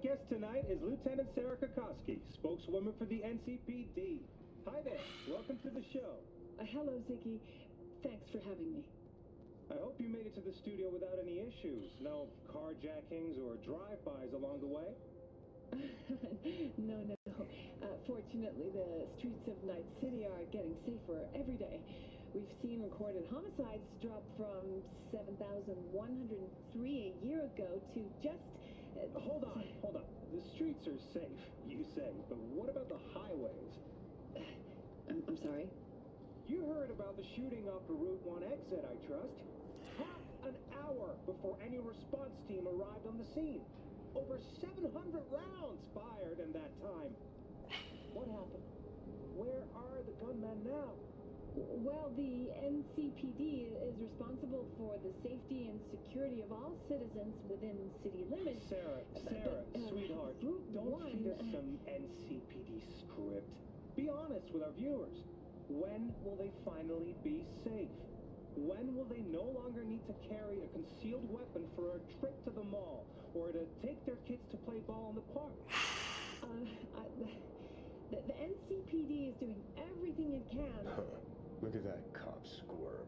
guest tonight is Lieutenant Sarah Kokoski, spokeswoman for the NCPD. Hi there. Welcome to the show. Uh, hello, Ziggy. Thanks for having me. I hope you made it to the studio without any issues. No carjackings or drive-bys along the way? no, no. Uh, fortunately, the streets of Night City are getting safer every day. We've seen recorded homicides drop from 7,103 a year ago to just... Hold on, hold on. The streets are safe, you say, but what about the highways? I'm, I'm sorry? You heard about the shooting off the Route 1 exit, I trust. Half an hour before any response team arrived on the scene. Over 700 rounds fired in that time. What happened? Where are the gunmen now? Well, the NCPD is responsible for the safety and security of all citizens within city limits. Sarah, Sarah, but, uh, sweetheart, don't one, feed us some NCPD script. Be honest with our viewers. When will they finally be safe? When will they no longer need to carry a concealed weapon for a trip to the mall or to take their kids to play ball in the park? Uh, I, the, the NCPD is doing everything it can. Look at that cop squirm.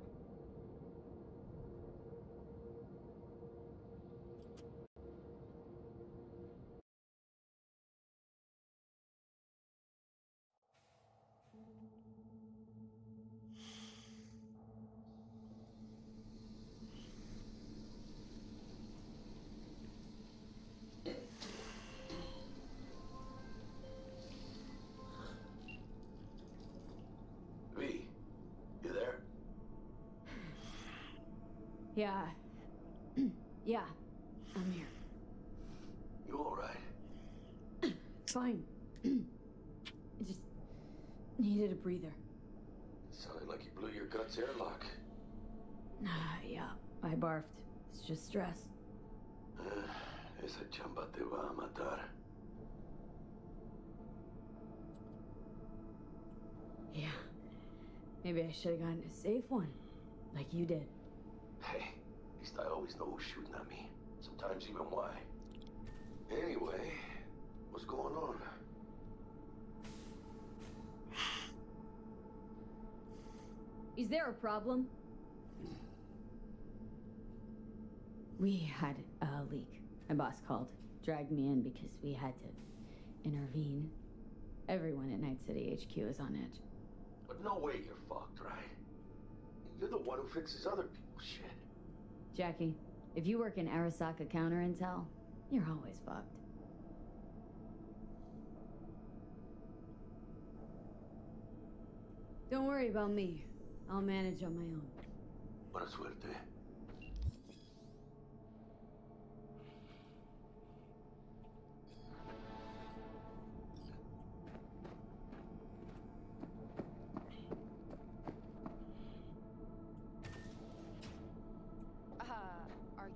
Yeah. yeah. I'm here. You alright? Fine. I just needed a breather. Sounded like you blew your guts airlock. Nah, yeah. I barfed. It's just stress. Esa chamba te va a matar. Yeah. Maybe I should have gotten a safe one. Like you did. Hey, at least I always know who's shooting at me. Sometimes even why. Anyway, what's going on? Is there a problem? We had a leak. My boss called, dragged me in because we had to intervene. Everyone at Night City HQ is on edge. But no way you're fucked, right? You're the one who fixes other shit. Jackie, if you work in Arasaka counter intel, you're always fucked. Don't worry about me. I'll manage on my own. Buena suerte.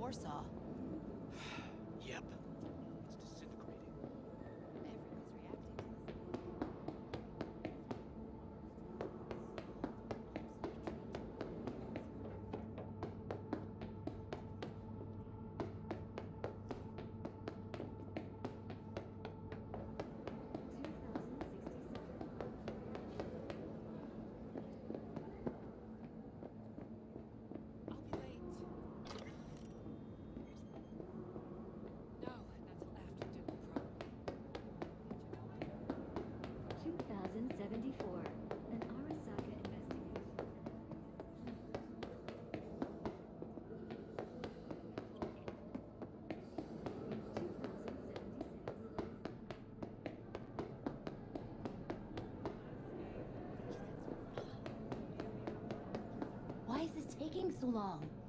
Warsaw. Taking so long?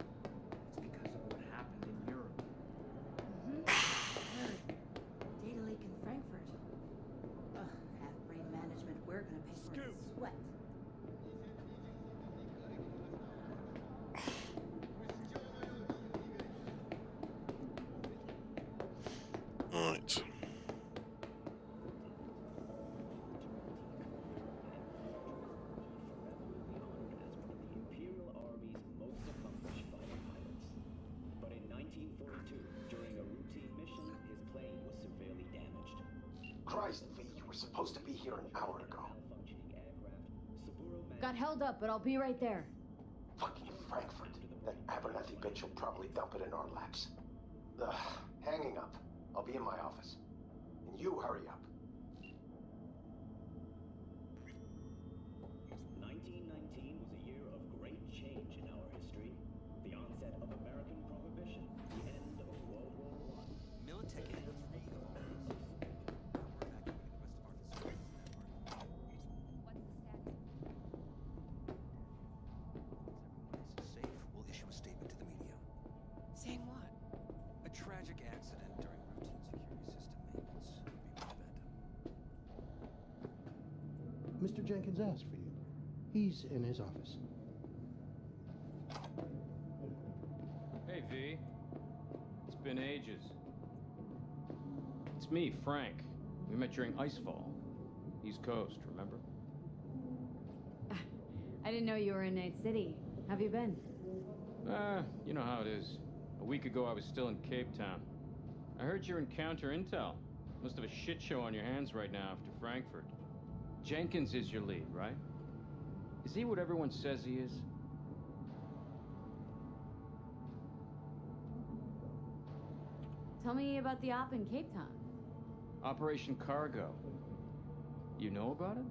Christ, V, you were supposed to be here an hour ago. Malfunctioning aircraft, Saburo Got held up, but I'll be right there. Fucking Frankfurt. That Abernathy bitch will probably dump it in our laps. Ugh, hanging up. I'll be in my office. And you hurry up. Mr. Jenkins asked for you. He's in his office. Hey, V. It's been ages. It's me, Frank. We met during Icefall. East Coast, remember? I didn't know you were in Night City. Have you been? Ah, you know how it is. A week ago, I was still in Cape Town. I heard you're in counter intel. Must have a shit show on your hands right now after Frankfurt. Jenkins is your lead, right? Is he what everyone says he is? Tell me about the op in Cape Town. Operation Cargo. You know about it?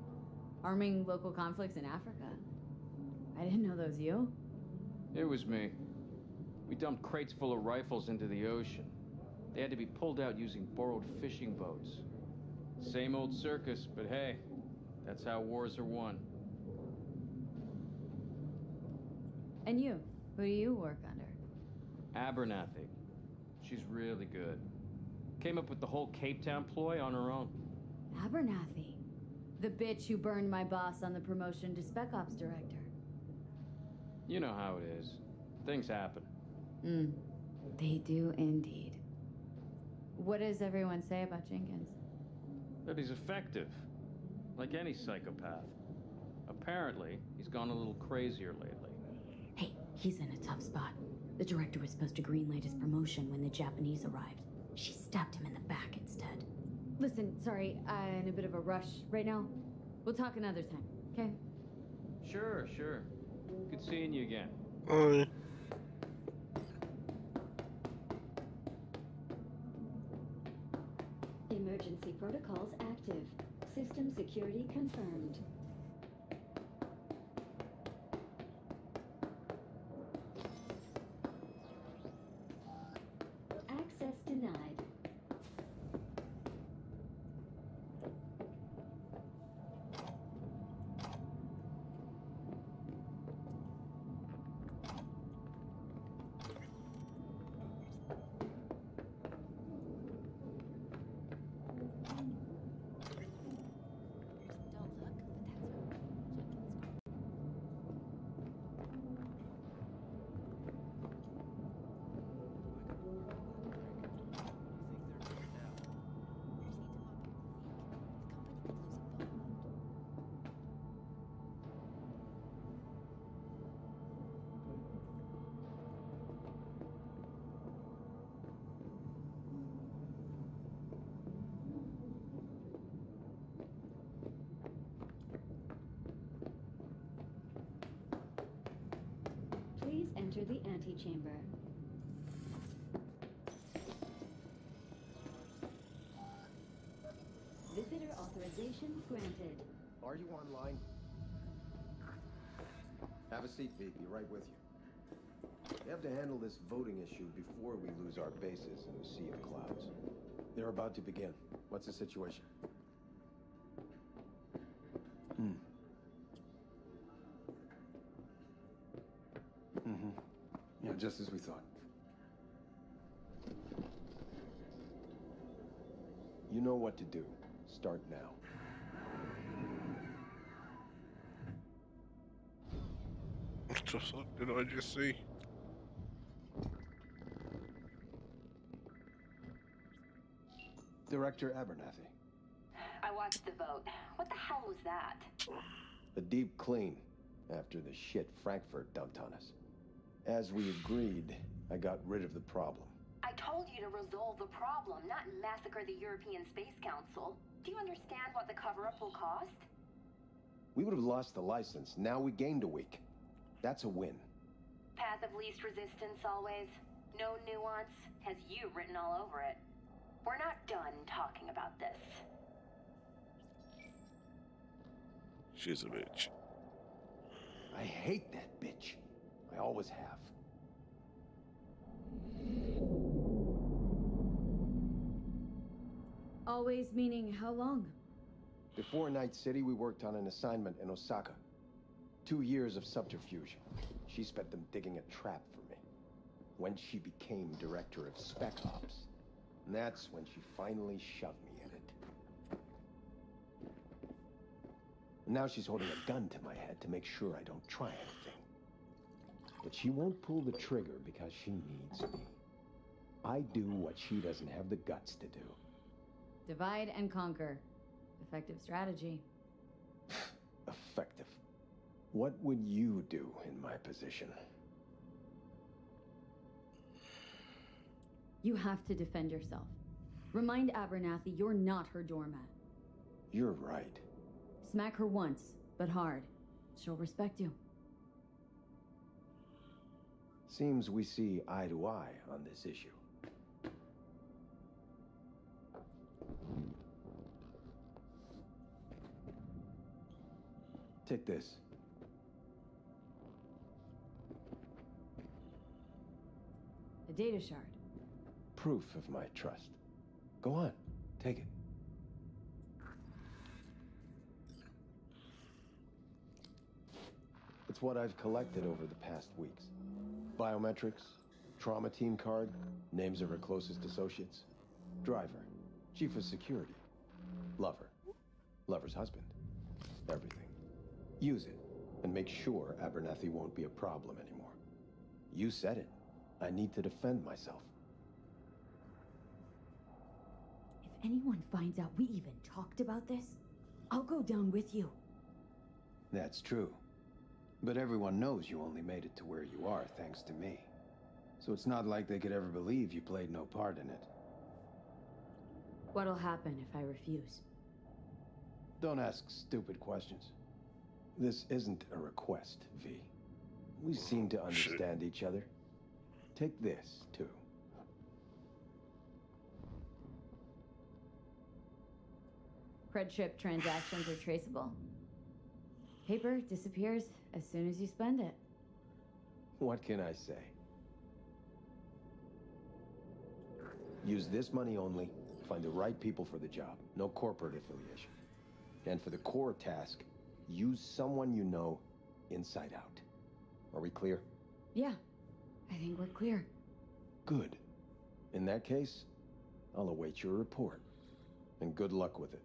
Arming local conflicts in Africa. I didn't know that was you. It was me. We dumped crates full of rifles into the ocean. They had to be pulled out using borrowed fishing boats. Same old circus, but hey, that's how wars are won. And you? Who do you work under? Abernathy. She's really good. Came up with the whole Cape Town ploy on her own. Abernathy. The bitch who burned my boss on the promotion to Spec Ops Director. You know how it is. Things happen. Hmm. They do indeed. What does everyone say about Jenkins? That he's effective. Like any psychopath. Apparently, he's gone a little crazier lately. Hey, he's in a tough spot. The director was supposed to greenlight his promotion when the Japanese arrived. She stabbed him in the back instead. Listen, sorry, I'm in a bit of a rush right now. We'll talk another time, okay? Sure, sure. Good seeing you again. Bye. Emergency protocols active. System security confirmed. Antechamber. Visitor authorization granted. Are you online? Have a seat, V. Be right with you. We have to handle this voting issue before we lose our bases in the sea of clouds. They're about to begin. What's the situation? Just as we thought. You know what to do. Start now. What the fuck did I just see? Director Abernathy. I watched the vote. What the hell was that? A deep clean after the shit Frankfurt dumped on us. As we agreed, I got rid of the problem. I told you to resolve the problem, not massacre the European Space Council. Do you understand what the cover-up will cost? We would have lost the license. Now we gained a week. That's a win. Path of least resistance always. No nuance. Has you written all over it. We're not done talking about this. She's a bitch. I hate that bitch. I always have. Always meaning how long? Before Night City, we worked on an assignment in Osaka. Two years of subterfuge. She spent them digging a trap for me. When she became director of Spec Ops, and that's when she finally shoved me in it. Now she's holding a gun to my head to make sure I don't try anything. But she won't pull the trigger because she needs me. I do what she doesn't have the guts to do. Divide and conquer. Effective strategy. Effective. What would you do in my position? You have to defend yourself. Remind Abernathy you're not her doormat. You're right. Smack her once, but hard. She'll respect you. Seems we see eye to eye on this issue. Take this. A data shard. Proof of my trust. Go on, take it. It's what I've collected over the past weeks. Biometrics, trauma team card, names of her closest associates, driver, chief of security, lover, lover's husband, everything. Use it, and make sure Abernathy won't be a problem anymore. You said it. I need to defend myself. If anyone finds out we even talked about this, I'll go down with you. That's true. But everyone knows you only made it to where you are thanks to me. So it's not like they could ever believe you played no part in it. What'll happen if I refuse? Don't ask stupid questions. This isn't a request, V. We seem to oh, understand each other. Take this, too. Cred chip transactions are traceable. Paper disappears as soon as you spend it. What can I say? Use this money only. Find the right people for the job. No corporate affiliation. And for the core task, use someone you know inside out. Are we clear? Yeah, I think we're clear. Good. In that case, I'll await your report. And good luck with it.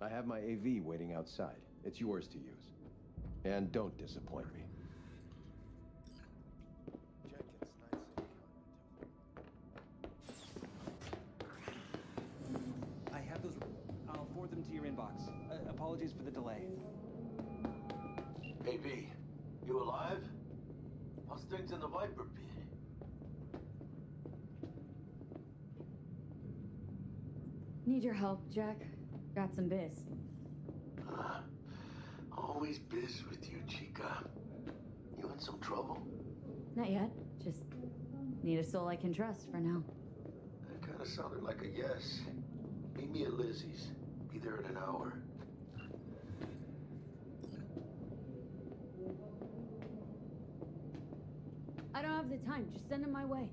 I have my AV waiting outside. It's yours to use. And don't disappoint me. I have those. I'll forward them to your inbox. Uh, apologies for the delay. Hey, V, you alive? How's things in the Viper pit? Need your help, Jack. Got some biz. Ah, always biz with you, Chica. You in some trouble? Not yet. Just need a soul I can trust for now. That kind of sounded like a yes. Meet me at Lizzie's. Be there in an hour. I don't have the time. Just send him my way.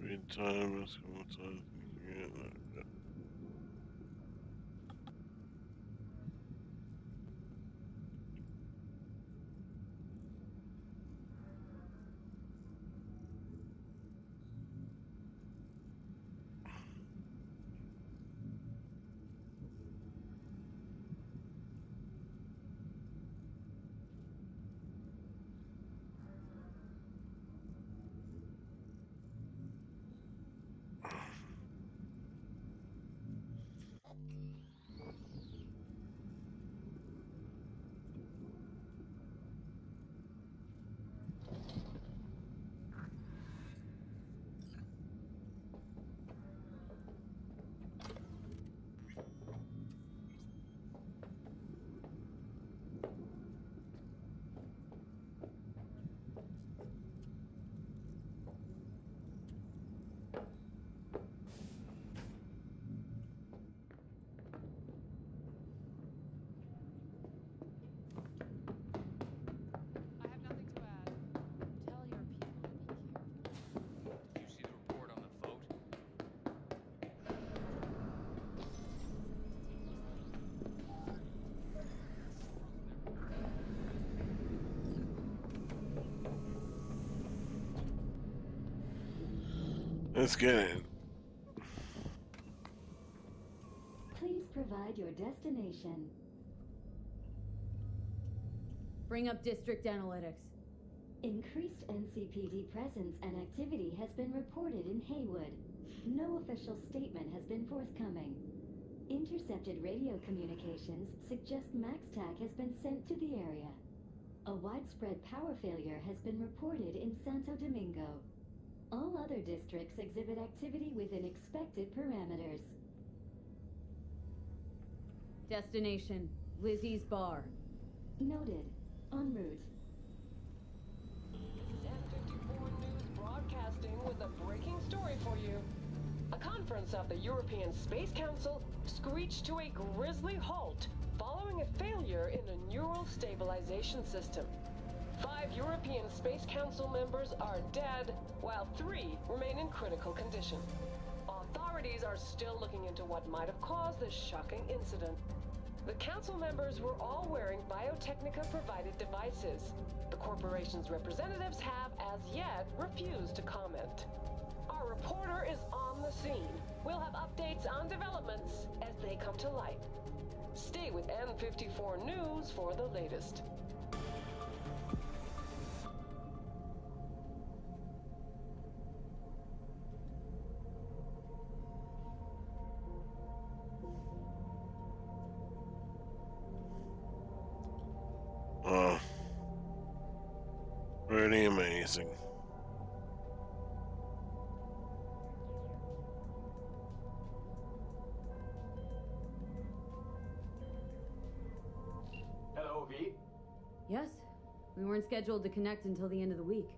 In time, it's come time. Let's get it. Please provide your destination. Bring up district analytics. Increased NCPD presence and activity has been reported in Haywood. No official statement has been forthcoming. Intercepted radio communications suggest MaxTac has been sent to the area. A widespread power failure has been reported in Santo Domingo. All other districts exhibit activity within expected parameters. Destination Lizzie's Bar. Noted. En route. N54 News broadcasting with a breaking story for you. A conference of the European Space Council screeched to a grisly halt following a failure in a neural stabilization system. Five European Space Council members are dead, while three remain in critical condition. Authorities are still looking into what might have caused this shocking incident. The council members were all wearing Biotechnica provided devices. The corporation's representatives have, as yet, refused to comment. Our reporter is on the scene. We'll have updates on developments as they come to light. Stay with N54 News for the latest. Amazing. Hello, V. Yes? We weren't scheduled to connect until the end of the week.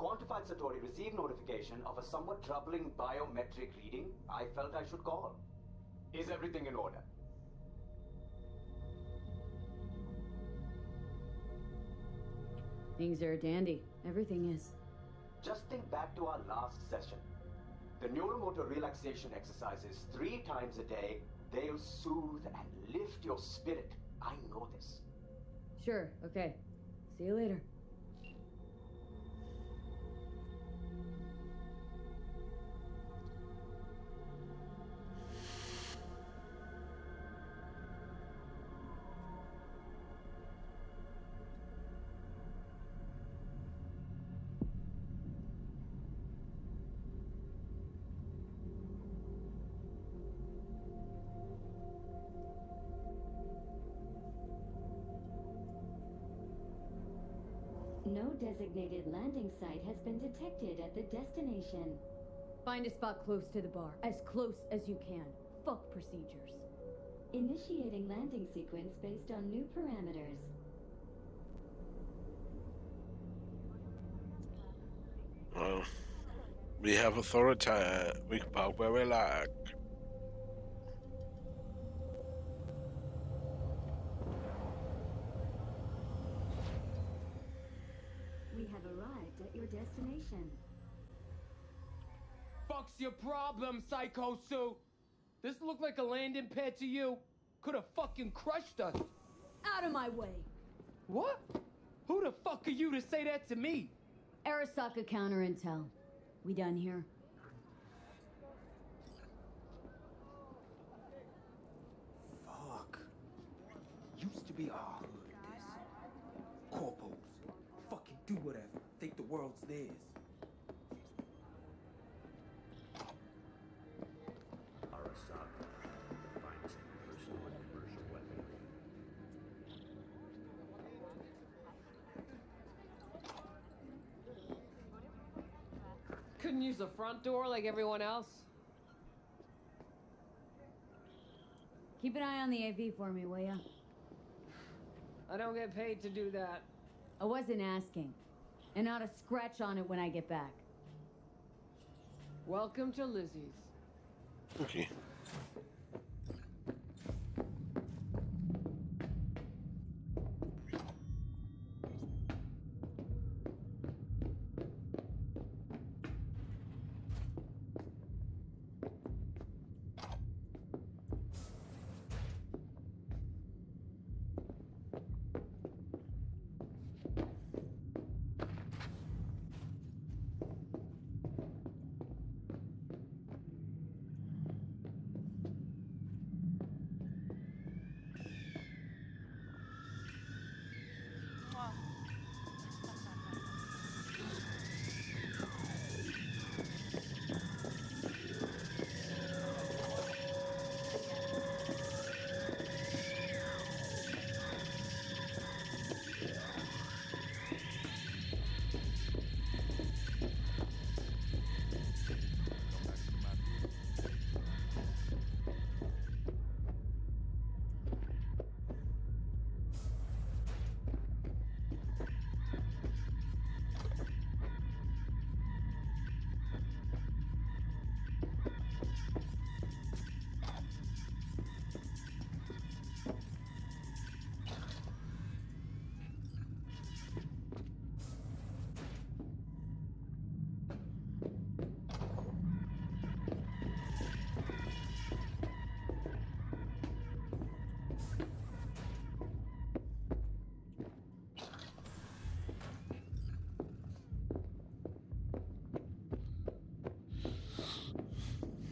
Quantified Satori received notification of a somewhat troubling biometric reading. I felt I should call. Is everything in order? Things are dandy. Everything is. Just think back to our last session. The neuromotor relaxation exercises three times a day, they'll soothe and lift your spirit. I know this. Sure, okay. See you later. No designated landing site has been detected at the destination. Find a spot close to the bar. As close as you can. Fuck procedures. Initiating landing sequence based on new parameters. Well, we have authority. We can park where we like. We have arrived at your destination. Fuck's your problem, Psycho Suit? This look like a landing pad to you? Could have fucking crushed us. Out of my way. What? Who the fuck are you to say that to me? Arasaka counter intel. We done here? Fuck. Used to be our hood, this. Corpos. Fucking do whatever. Think the world's theirs. Couldn't use the front door like everyone else? Keep an eye on the AV for me, will ya? I don't get paid to do that. I wasn't asking. And not a scratch on it when I get back. Welcome to Lizzie's. Okay.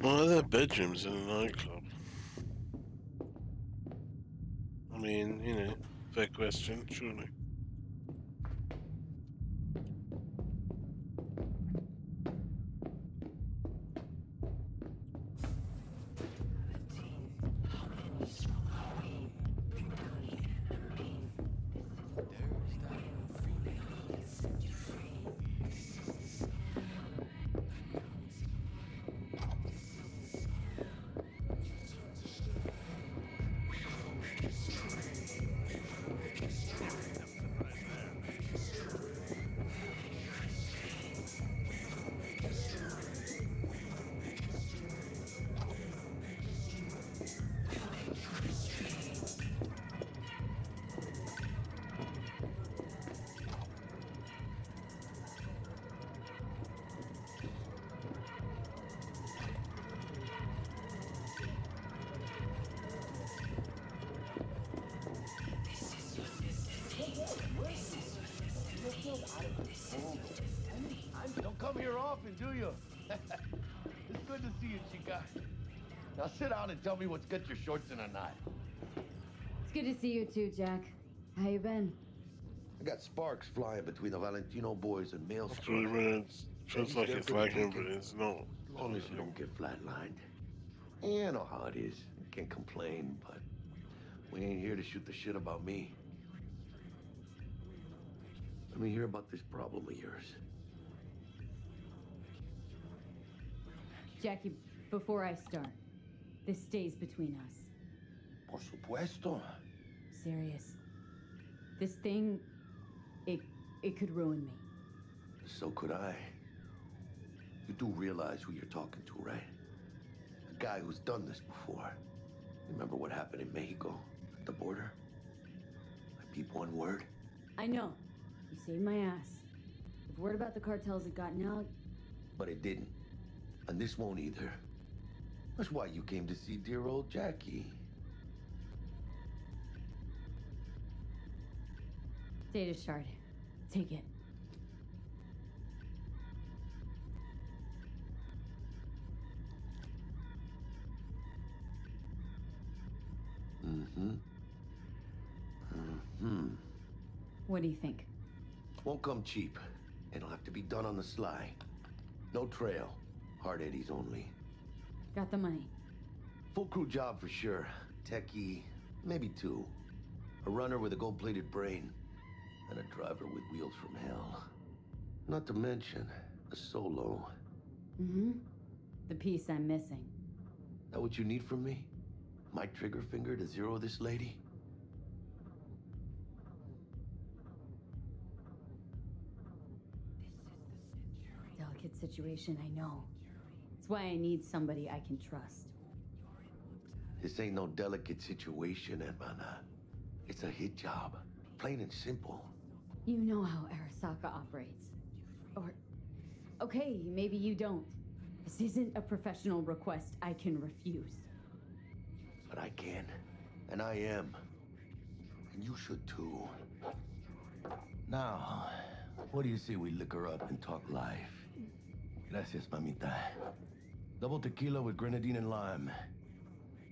Why are there bedrooms in a nightclub? I mean, you know, fair question, surely. You, Chica. Now sit down and tell me what's got your shorts in a knot. It's good to see you too, Jack. How you been? I got sparks flying between the Valentino boys and Maelstrom. Three minutes. Feels like it's lagging, but it's not. As long as you don't get flatlined. Yeah, I know how it is. I can't complain, but we ain't here to shoot the shit about me. Let me hear about this problem of yours. Jackie, before I start, this stays between us. Por supuesto. Serious. This thing, it, it could ruin me. So could I. You do realize who you're talking to, right? A guy who's done this before. Remember what happened in Mexico at the border? I peep one word. I know. You saved my ass. If word about the cartels had gotten out, But it didn't. And this won't either. That's why you came to see dear old Jackie. Data shard. Take it. Mm-hmm. Mm-hmm. What do you think? Won't come cheap. It'll have to be done on the sly. No trail. Hard eddies only. Got the money. Full crew job for sure. Techie, maybe two. A runner with a gold-plated brain. And a driver with wheels from hell. Not to mention, a solo. Mm-hmm. The piece I'm missing. That what you need from me? My trigger finger to zero this lady? Delicate situation, I know. Why I need somebody I can trust. This ain't no delicate situation, Hermana. It's a hit job. Plain and simple. You know how Arasaka operates. Or. Okay, maybe you don't. This isn't a professional request I can refuse. But I can. And I am. And you should too. Now, what do you say we liquor up and talk life? Gracias, mamita. Double tequila with grenadine and lime.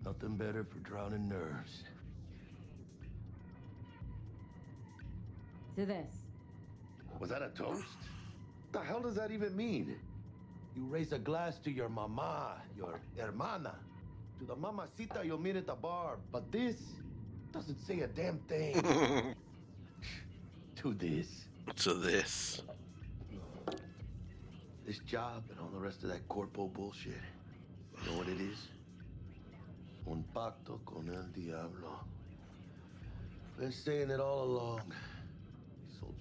Nothing better for drowning nerves. To this. Was that a toast? The hell does that even mean? You raise a glass to your mama, your hermana, to the mamacita you'll meet at the bar, but this doesn't say a damn thing. to this. To this. This job and all the rest of that corpo bullshit. You know what it is? Un pacto con el diablo. Been saying it all along. Sold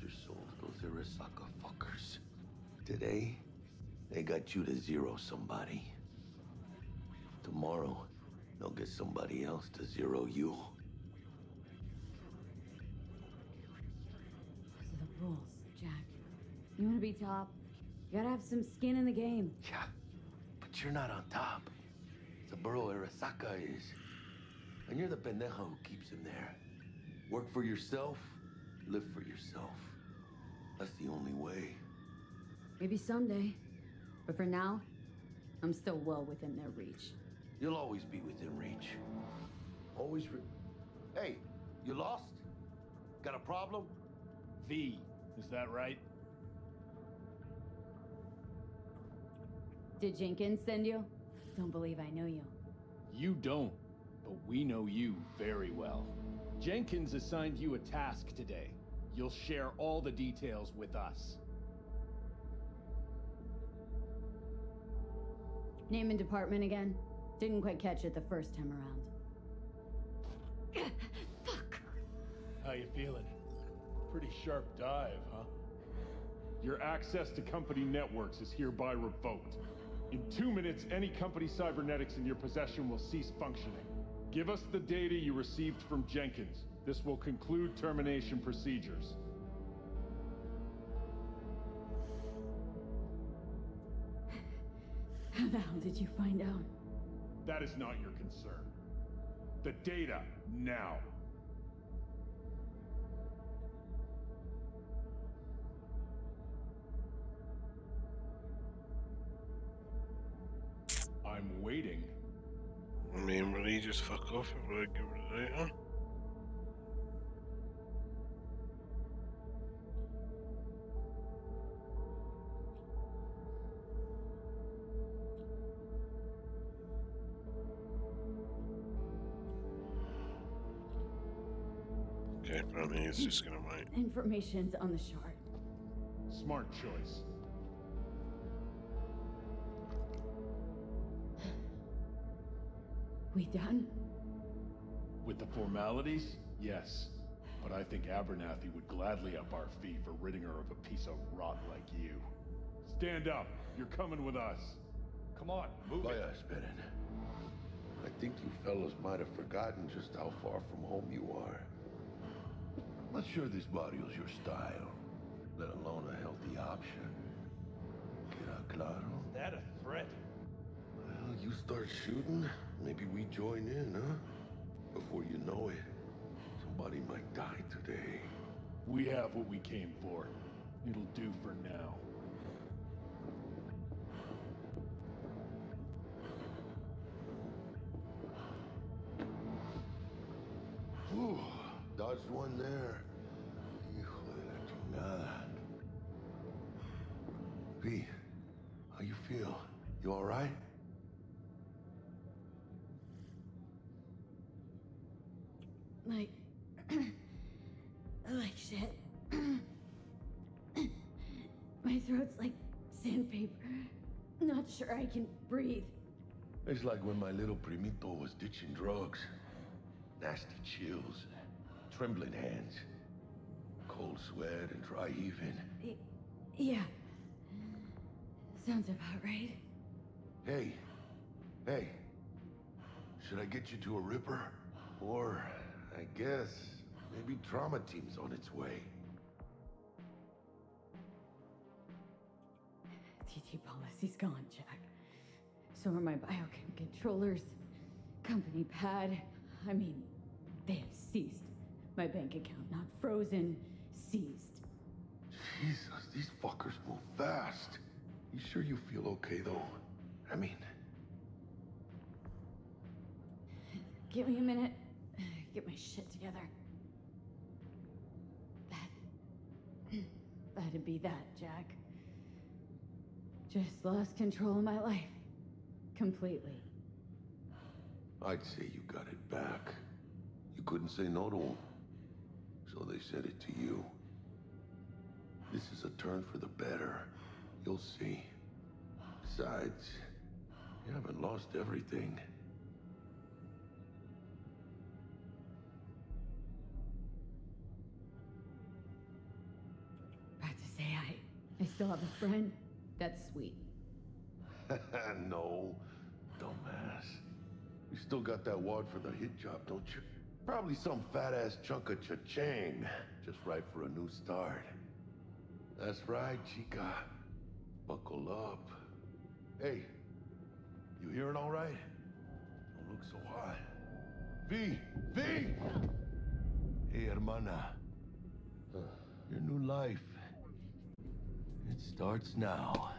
those Arasaka fuckers. Today, they got you to zero somebody. Tomorrow, they'll get somebody else to zero you. Are the rules, Jack. You want to be top? You gotta have some skin in the game. Yeah, but you're not on top. Saburo Arasaka is. And you're the pendejo who keeps him there. Work for yourself, live for yourself. That's the only way. Maybe someday. But for now, I'm still well within their reach. You'll always be within reach. Always re- Hey, you lost? Got a problem? V, is that right? Did Jenkins send you? Don't believe I know you. You don't, but we know you very well. Jenkins assigned you a task today. You'll share all the details with us. Name and department again? Didn't quite catch it the first time around. Fuck! How you feeling? Pretty sharp dive, huh? Your access to company networks is hereby revoked. In two minutes, any company cybernetics in your possession will cease functioning. Give us the data you received from Jenkins. This will conclude termination procedures. How the hell did you find out? That is not your concern. The data, now. I'm waiting. I mean, will he just fuck off if we give her the data? Okay, but I mean, he's just gonna wait. Information's on the shard. Smart choice. We done? With the formalities, yes. But I think Abernathy would gladly up our fee for ridding her of a piece of rot like you. Stand up. You're coming with us. Come on, move it. Vaya, esperen. I think you fellas might have forgotten just how far from home you are. I'm Not sure this barrio's your style, let alone a healthy option. Queda claro? Is that a threat? Well, you start shooting, maybe we join in, huh? Before you know it, somebody might die today. We have what we came for. It'll do for now. Whew, dodged one there. Hijo de la chingada. V, how you feel? You all right? Like. like shit. My throat's like sandpaper. Not sure I can breathe. It's like when my little primito was ditching drugs. Nasty chills, trembling hands, cold sweat, and dry heaving. Y- Yeah. Sounds about right. Hey, hey, should I get you to a Ripper? Or, I guess, maybe Trauma Team's on its way. TT policy's gone, Jack. So are my biochem controllers, company pad. I mean, they have ceased. My bank account not frozen, seized. Jesus, these fuckers move fast. You sure you feel okay, though? I mean, Give me a minute. Get my shit together. That. That'd be that, Jack. Just lost control of my life. Completely. I'd say you got it back. You couldn't say no to them. So they said it to you. This is a turn for the better. You'll see. Besides, you haven't lost everything. I. I still have a friend. That's sweet. no, dumbass. You still got that wad for the hit job, don't you? Probably some fat ass chunk of cha-ching. Just right for a new start. That's right, chica. Buckle up. Hey, you hearing all right? Don't look so hot. V! V! Oh. Hey, hermana. Your new life. It starts now.